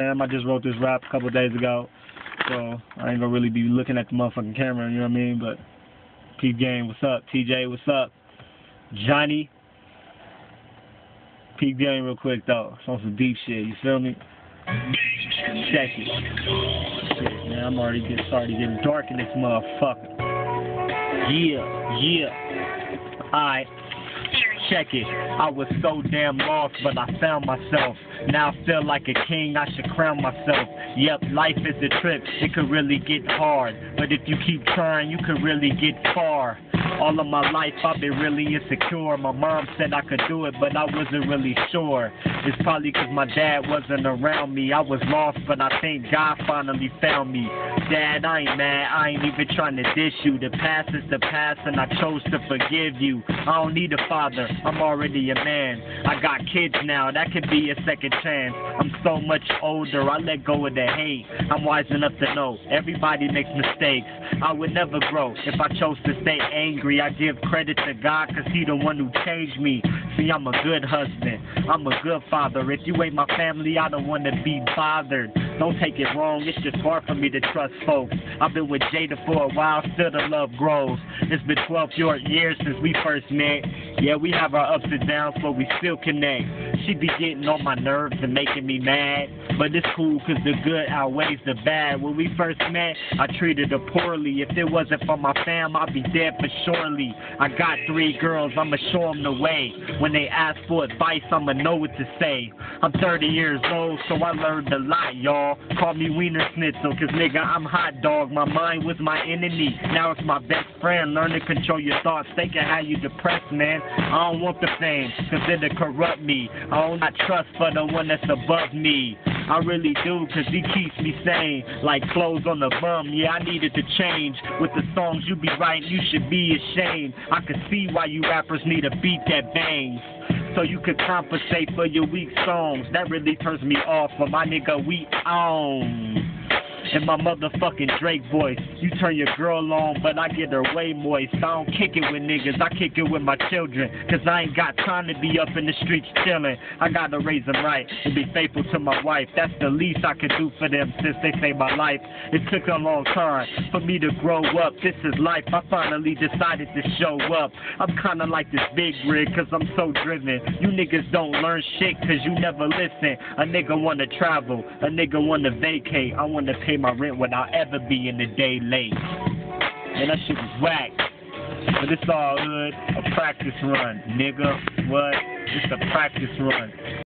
Um, I just wrote this rap a couple days ago, so I ain't gonna really be looking at the motherfucking camera, you know what I mean? But Peep Game, what's up? TJ, what's up? Johnny. Peep Game real quick though. It's on some deep shit, you feel me? Check it. Shit, man, I'm already getting started getting dark in this motherfucker. Yeah, yeah. Alright check it. I was so damn lost, but I found myself. Now I feel like a king, I should crown myself. Yep, life is a trip, it could really get hard. But if you keep trying, you could really get far. All of my life I've been really insecure. My mom said I could do it, but I wasn't really sure. It's probably cause my dad wasn't around me. I was lost, but I think God finally found me. Dad, I ain't mad, I ain't even trying to dish you. The past is the past, and I chose to forgive you. I don't need a father, I'm already a man. I got kids now, that could be a second chance. I'm so much older, I let go of the hate. I'm wise enough to know everybody makes mistakes. I would never grow if I chose to stay angry. I give credit to God cause he the one who changed me. See, I'm a good husband. I'm a good father. If you ain't my family, I don't want to be bothered. Don't take it wrong, it's just hard for me to trust folks. I've been with Jada for a while, still the love grows. It's been 12 short years since we first met. Yeah, we have our ups and downs, but we still connect. She be getting on my nerves and making me mad. But it's cool cause the good outweighs the bad. When we first met, I treated her poorly. If it wasn't for my fam, I'd be dead for surely. I got three girls, I'ma show them the way. When they ask for advice, I'ma know what to say. I'm 30 years old, so I learned a lot, y'all. Call me Wiener Schnitzel, cause nigga, I'm hot dog. My mind was my enemy. Now it's my best friend. Learn to control your thoughts. Thinking how you depressed, man. I don't want the fame, cause it'll corrupt me. I don't got trust for the one that's above me. I really do, cause he keeps me sane. Like clothes on the bum, yeah, I needed to change. With the songs you be writing, you should be ashamed. I can see why you rappers need a beat that bangs so you could compensate for your weak songs. That really turns me off, but my nigga, we on and my motherfucking Drake voice. You turn your girl on, but I get her way moist. I don't kick it with niggas, I kick it with my children. Cause I ain't got time to be up in the streets chillin'. I gotta raise them right and be faithful to my wife. That's the least I could do for them since they saved my life. It took a long time for me to grow up. This is life. I finally decided to show up. I'm kinda like this big rig cause I'm so driven. You niggas don't learn shit cause you never listen. A nigga wanna travel, a nigga wanna vacate. I wanna pay my rent without ever being a day late. And that shit was whack. But it's all good. A practice run, nigga. What? It's a practice run.